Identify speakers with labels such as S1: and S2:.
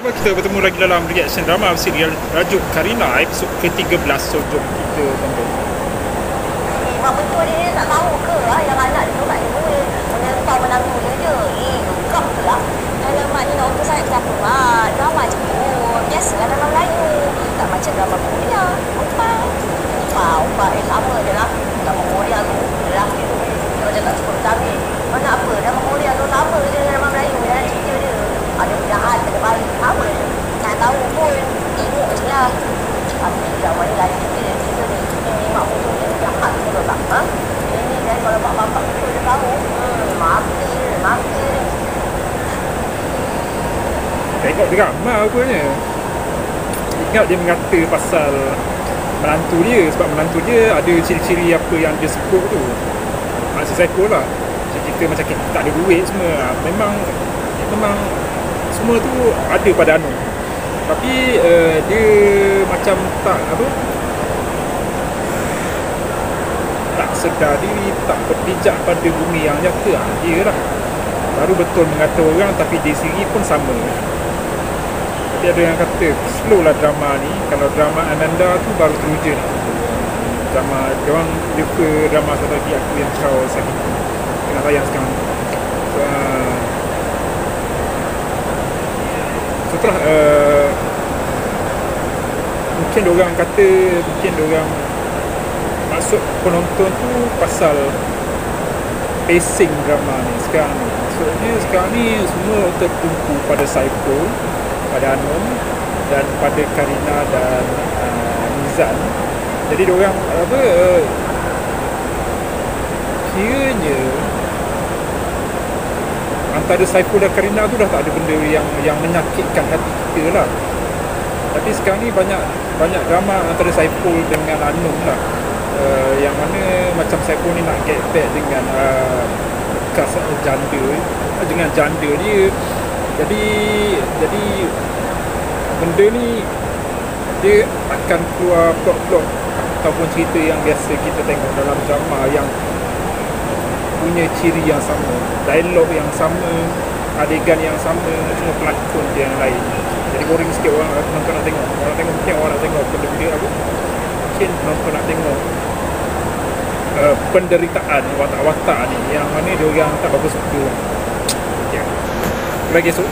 S1: Cuma kita bertemu lagi dalam reaction drama serial Rajuk Karina episod ke-13 So jom kita tonton
S2: mak betul dia tak tahu ke ah, yang anak dia. Tak. Mana apa? Drama Korea tu sama je dengan drama Melayu. Ada cerita dia. Ada penjahat, ada baik. Sama je. Tak tahu pun. Tengok je lah. Tapi drama ni lain cerita dia. Cerita ni. Ini mak betul dia jahat tu tak? Ha? Ini kan kalau mak bapak betul dia tahu. Hmm, mati dia, mati dia.
S1: Tengok drama rupanya. Ingat dia mengata pasal Menantu dia Sebab menantu dia ada ciri-ciri apa yang dia sebut tu. Maksud psycho lah. Cerita macam kita tak ada duit semua. Memang Memang Semua tu ada pada Anu Tapi uh, Dia macam tak Apa? Tak sedar diri Tak berpijak pada bumi yang nyata. Ah, Dia lah. Baru betul mengata orang Tapi dia sendiri pun sama Tapi ada yang kata Slow lah drama ni. Kalau drama Ananda tu baru teruja ni. Drama Diorang lupa drama satu lagi Aku yang kau sakit Tengah tayang sekarang. So, uh, Setelah uh, Mungkin orang kata Mungkin orang Maksud penonton tu Pasal Pacing drama ni Sekarang ni. Maksudnya sekarang ni Semua tertumpu pada Saiful Pada Anum Dan pada Karina dan uh, Nizan Jadi orang Apa uh, Kiranya Antara Saiful dan Karina tu dah tak ada benda yang yang menyakitkan hati kita lah. Tapi sekarang ni banyak banyak drama antara Saiful dengan Anum lah. Uh, yang mana macam Saiful ni nak get back dengan uh, bekas janda dengan janda dia. Jadi jadi benda ni dia akan keluar plot-plot ataupun cerita yang biasa kita tengok dalam drama yang punya ciri yang sama dialog yang sama adegan yang sama cuma pelakon dia yang lain. Jadi boring sikit orang penonton nak tengok. Orang tengok mungkin orang nak tengok benda-benda apa. Mungkin penonton nak tengok uh, penderitaan watak-watak ni. Yang mana dia orang tak bagus suka मैं किसू